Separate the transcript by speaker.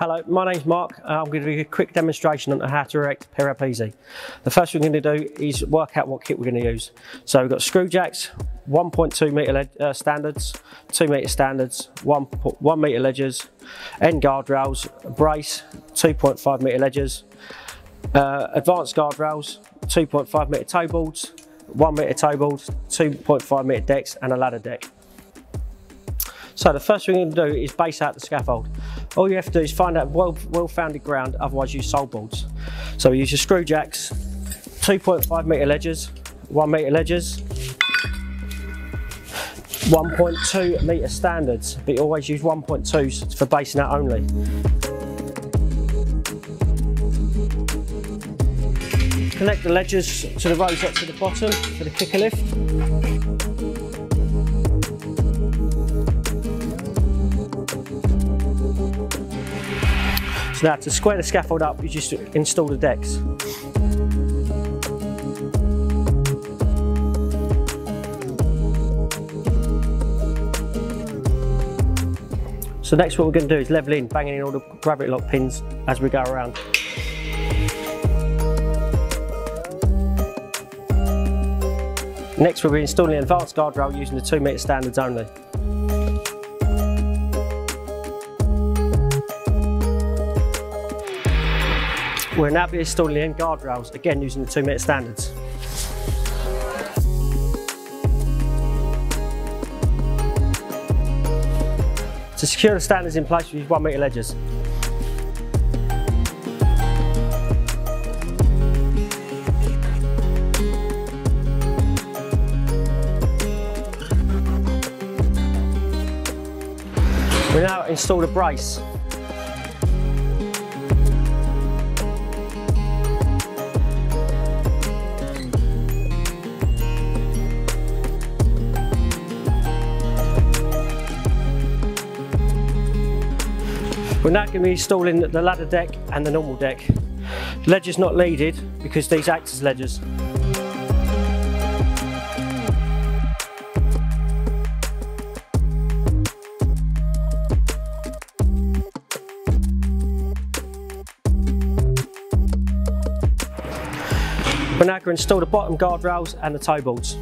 Speaker 1: Hello, my name's Mark. Uh, I'm going to do a quick demonstration on how to erect PERI UP Easy. The first thing we're going to do is work out what kit we're going to use. So we've got screw jacks, 1.2 metre uh, standards, 2 metre standards, 1, 1 metre ledgers, end guardrails, brace, 2.5 metre ledgers, uh, advanced guardrails, 2.5 metre toe boards, 1 metre toe boards, 2.5 metre decks and a ladder deck. So the first thing we're going to do is base out the scaffold. All you have to do is find out well, well-founded ground, otherwise use sole boards. So use your screw jacks, 2.5 metre ledgers, 1 metre ledgers, 1.2 metre standards, but you always use 1.2s for basing out only. Connect the ledgers to the rosette to the bottom for the kicker lift. So now to square the scaffold up, you just install the decks. So next what we're going to do is level in, banging in all the gravity lock pins as we go around. Next we'll be installing an advanced guardrail using the 2 metre standards only. We're now installing the end guardrails, again using the 2 metre standards. To secure the standards in place, we use 1 metre ledgers. We now install the brace We're now going to be installing the ladder deck and the normal deck. The ledger's not leaded because these act as ledgers. We're now going to install the bottom guardrails and the toe boards.